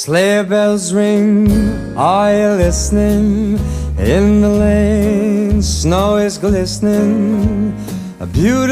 Sleigh bells ring, are you listening? In the lane, snow is glistening. A beautiful